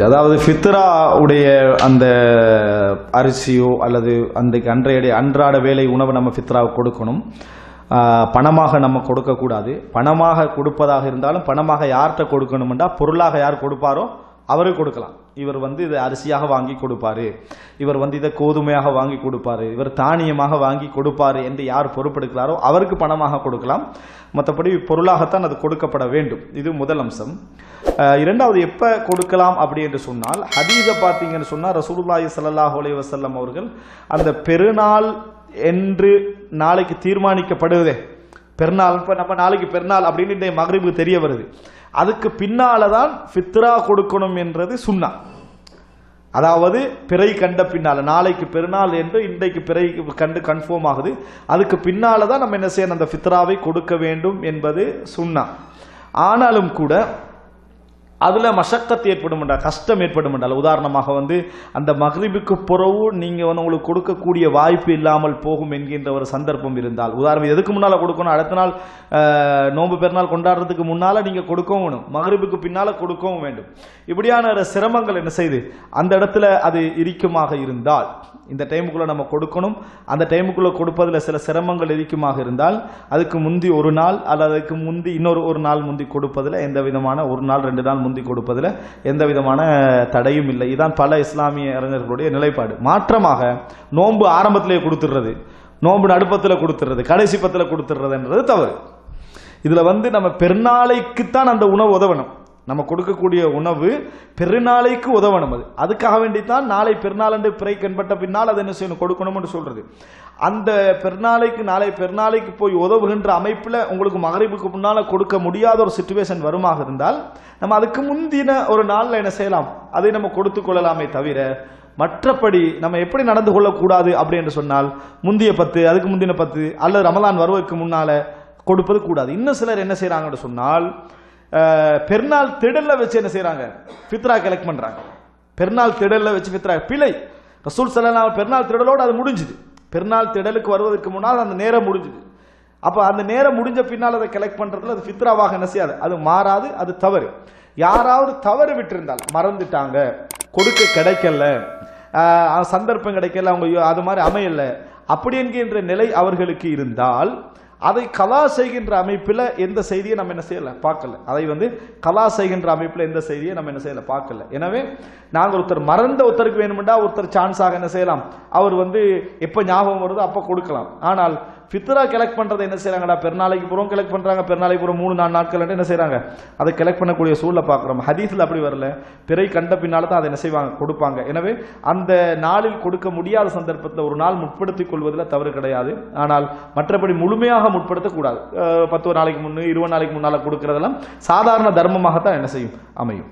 இருந்துச்சு. அதாவது ஃபித்ரா உடைய அந்த அரிசியோ அல்லது அந்த அன்றைய அன்றாட வேலை உணவை நம்ம ஃபித்ராவுக்கு கொடுக்கணும். பணமாக நம்ம கொடுக்கக்கூடாது. பணமாக கொடுப்பதாக இருந்தாலும் பணமாக யார்கிட்ட கொடுக்கணும்டா பொருளாக யார் கொடுப்பாரோ அவரே கொடுக்கலாம். இவர் வந்து இதை அரிசியாக வாங்கி கொடுப்பாரு. இவர் வந்து இதை கோதுமையாக வாங்கி கொடுப்பாரு. இவர் தானியமாக வாங்கி கொடுப்பாரு என்று யார் பொறுப்பெடுக்கிறாரோ அவருக்கு பணமாக கொடுக்கலாம். மற்றபடி பொருளாகத்தான் அது கொடுக்கப்பட வேண்டும். இது முதல் அம்சம். இரண்டாவது எப்ப கொடுக்கலாம் அப்படி என்று சொன்னால் ஹதீஸை பார்த்தீங்கன்னு சொன்னால் ரசூலுல்லாஹி சல்லாஹ் அலைஹி அவர்கள் அந்த பெருநாள் என்று நாளைக்கு தீர்மானிக்கப்படுவதே. பெருநாள் இப்போ நம்ம நாளைக்கு பெருநாள் அப்படின்னு இன்றைய மகரிபுக்கு தெரிய வருது. அதுக்கு பின்னால தான் ஃபித்ரா கொடுக்கணும் என்றது சுன்னா அதாவது பிறை கண்ட பின்னால நாளைக்கு பெருநாள் என்று இன்றைக்கு பிறை கண்டு கன்ஃபார்ம் ஆகுது. அதுக்கு பின்னால தான் நம்ம என்ன செய்யணும் அந்த ஃபித்ராவை கொடுக்க வேண்டும் என்பது சுன்னா ஆனாலும் கூட அதில் மஷக்கத்து ஏற்படும் என்றால் கஷ்டம் ஏற்படும் என்றால் உதாரணமாக வந்து அந்த மகரிபுக்கு பிறகு நீங்கள் வந்து உங்களுக்கு கொடுக்கக்கூடிய வாய்ப்பு இல்லாமல் போகும் என்கின்ற ஒரு சந்தர்ப்பம் இருந்தால். உதாரணம் எதுக்கு முன்னால் கொடுக்கணும்? அடுத்த நாள் நோன்பு பெருநாள் கொண்டாடுறதுக்கு முன்னால் நீங்கள் கொடுக்கவும் வேணும். மகரிபுக்கு பின்னால் கொடுக்கவும் வேண்டும். இப்படியான சிரமங்கள் என்ன செய்யுது அந்த இடத்துல அது இருக்குமாக இருந்தால் இந்த டைமுக்குள்ளே நம்ம கொடுக்கணும். அந்த டைமுக்குள்ளே கொடுப்பதில் சில சிரமங்கள் இருக்குமாக இருந்தால் அதுக்கு முந்தி ஒரு நாள் அல்லது அதுக்கு முந்தி இன்னொரு ஒரு நாள் முந்தி கொடுப்பதில் எந்த விதமான ஒரு நாள் ரெண்டு நாள் முந்தி கொடுப்பதில் எந்த விதமான தடையும் இல்லை. இதுதான் பல இஸ்லாமிய அறிஞர்களுடைய நிலைப்பாடு. மாற்றமாக நோன்பு ஆரம்பத்திலேயே கொடுத்துடுறது நோன்பு நடுப்பத்தில் கொடுத்துடுறது கடைசி பத்தில் கொடுத்துடுறதுன்றது தவறு. இதில் வந்து நம்ம பெருநாளைக்குத்தான் அந்த உணவு உதவணும். நம்ம கொடுக்கக்கூடிய உணவு பெருநாளைக்கு உதவணும் அது. அதுக்காக வேண்டித்தான் நாளை பெருநாள் என்று பிறை கண்பட்ட பின்னால் அதை என்ன செய்யணும்? கொடுக்கணும்னு சொல்றது. அந்த பெருநாளைக்கு நாளை பெருநாளைக்கு போய் உதவுகின்ற அமைப்பில் உங்களுக்கு மகரிபுக்கு முன்னால் கொடுக்க முடியாத ஒரு சுச்சுவேஷன் வருமாக இருந்தால் நம்ம அதுக்கு முந்தின ஒரு நாளில் என்ன செய்யலாம்? அதை நம்ம கொடுத்து கொள்ளலாமே தவிர மற்றபடி நம்ம எப்படி நடந்து கொள்ளக்கூடாது அப்படி என்று சொன்னால் முந்திய பத்து அதுக்கு முந்தின பத்து அல்லது ரமலான் வருவதற்கு முன்னால் கொடுப்பது கூடாது. இன்னும் சிலர் என்ன செய்கிறாங்கன்னு சொன்னால் பெருநாள் திடல்ல வச்சு என்ன செய்யறாங்க ஃபித்ரா கலெக்ட் பண்றாங்க. பெருநாள் திடல்ல வச்சு ஃபித்ரா பிழை. ரசூல் ஸல்லல்லாஹு பெருநாள் திடலோடு அது முடிஞ்சுது. பெருநாள் திடலுக்கு வருவதற்கு முன்னால் அந்த நேரம் முடிஞ்சுது. அப்போ அந்த நேரம் முடிஞ்ச பின்னால் அதை கலெக்ட் பண்ணுறதுல அது ஃபித்ராவாக என்ன செய்யாது? அது மாறாது அது தவறு. யாராவது தவறு விட்டிருந்தால் மறந்துட்டாங்க. கொடுக்க கிடைக்கல. சந்தர்ப்பம் கிடைக்கல. அவங்க அது மாதிரி அமையல. அப்படி என்கின்ற நிலை அவர்களுக்கு இருந்தால் அதை கலா செய்கின்ற அமைப்பில் எந்த செய்தியை நம்ம என்ன செய்யலை? பார்க்கல. அதை வந்து கலா செய்கின்ற அமைப்பில் எந்த செய்தியை நம்ம என்ன செய்யலை? பார்க்கல. எனவே நாங்கள் ஒருத்தர் மறந்த ஒருத்தருக்கு வேணுமெண்டா ஒருத்தர் சான்ஸாக என்ன செய்யலாம்? அவர் வந்து எப்போ ஞாபகம் வருதோ அப்போ கொடுக்கலாம். ஆனால் ஃபித்ரா கலெக்ட் பண்ணுறத என்ன செய்கிறாங்கடா பெருநாளைக்கு புறம் கலெக்ட் பண்ணுறாங்க பெருநாளைக்கு புறம் மூணு நாலு நாட்கள் என்ன செய்கிறாங்க அதை கலெக்ட் பண்ணக்கூடிய சூழலை பார்க்குறோம். ஹதீஸில் அப்படி வரல. பிறை கண்ட பின்னால் தான் அதை என்ன செய்வாங்க? கொடுப்பாங்க. எனவே அந்த நாளில் கொடுக்க முடியாத சந்தர்ப்பத்தில் ஒரு நாள் முற்படுத்திக் கொள்வதில் தவறு கிடையாது. ஆனால் மற்றபடி முழுமையாக முற்படுத்தக்கூடாது. பத்து நாளைக்கு முன்னு இருபது நாளைக்கு முன்னால் கொடுக்கறதெல்லாம் சாதாரண தர்மமாகத்தான் என்ன செய்யும்? அமையும்.